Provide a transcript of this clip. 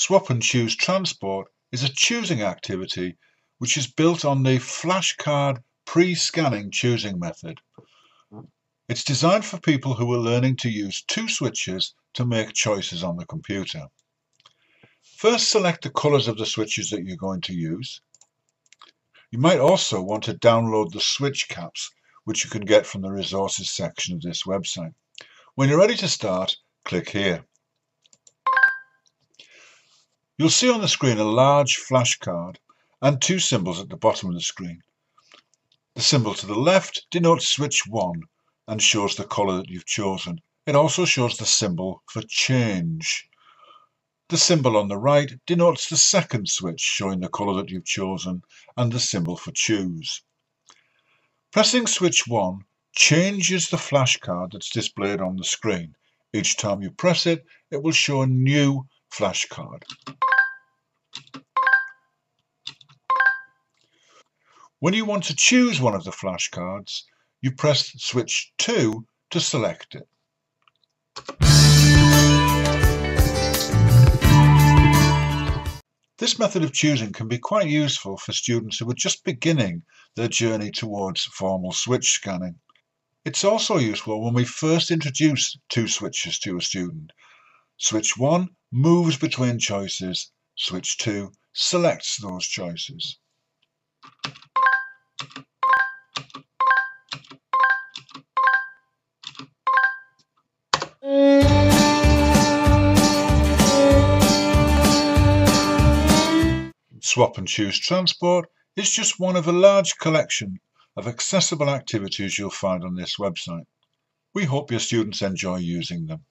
Swap and Choose Transport is a choosing activity which is built on the flashcard pre-scanning choosing method. It's designed for people who are learning to use two switches to make choices on the computer. First select the colours of the switches that you're going to use. You might also want to download the switch caps which you can get from the resources section of this website. When you're ready to start, click here. You'll see on the screen a large flashcard and two symbols at the bottom of the screen. The symbol to the left denotes switch 1 and shows the colour that you've chosen. It also shows the symbol for change. The symbol on the right denotes the second switch showing the colour that you've chosen and the symbol for choose. Pressing switch 1 changes the flashcard that's displayed on the screen. Each time you press it, it will show a new flashcard. When you want to choose one of the flashcards, you press switch 2 to select it. This method of choosing can be quite useful for students who are just beginning their journey towards formal switch scanning. It's also useful when we first introduce two switches to a student. Switch 1 moves between choices, switch 2 selects those choices. Swap and Choose Transport is just one of a large collection of accessible activities you'll find on this website. We hope your students enjoy using them.